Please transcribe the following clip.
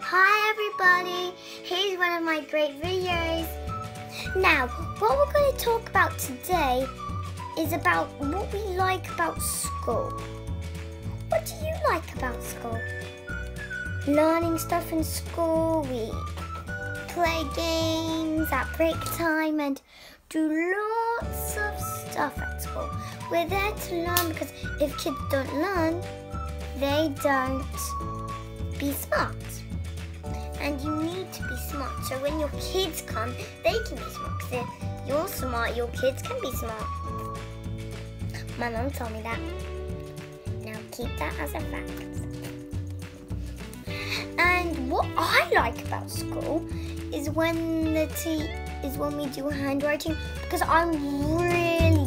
Hi everybody, here's one of my great videos. Now, what we're going to talk about today is about what we like about school. What do you like about school? Learning stuff in school, we play games at break time and do lots of stuff at school. We're there to learn because if kids don't learn, they don't be smart. And you need to be smart. So when your kids come, they can be smart. Because if you're smart, your kids can be smart. My mom told me that. Now keep that as a fact. And what I like about school is when the te- is when we do handwriting because I'm really